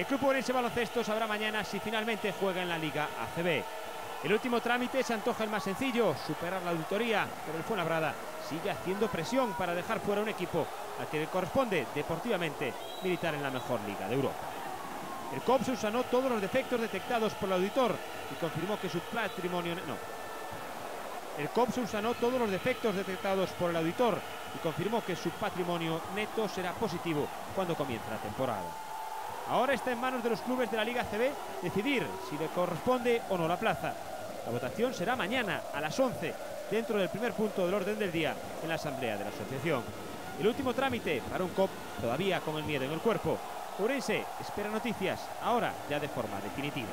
El Club Orense Baloncesto sabrá mañana si finalmente juega en la Liga ACB. El último trámite se antoja el más sencillo, superar la auditoría, pero el Fuenlabrada sigue haciendo presión para dejar fuera un equipo al que le corresponde deportivamente militar en la mejor liga de Europa. El COP subsanó todos los defectos detectados por el auditor y confirmó que su patrimonio... No. El todos los defectos detectados por el auditor y confirmó que su patrimonio neto será positivo cuando comience la temporada. Ahora está en manos de los clubes de la Liga CB decidir si le corresponde o no la plaza. La votación será mañana a las 11, dentro del primer punto del orden del día en la asamblea de la asociación. El último trámite para un COP todavía con el miedo en el cuerpo. Ourense espera noticias, ahora ya de forma definitiva.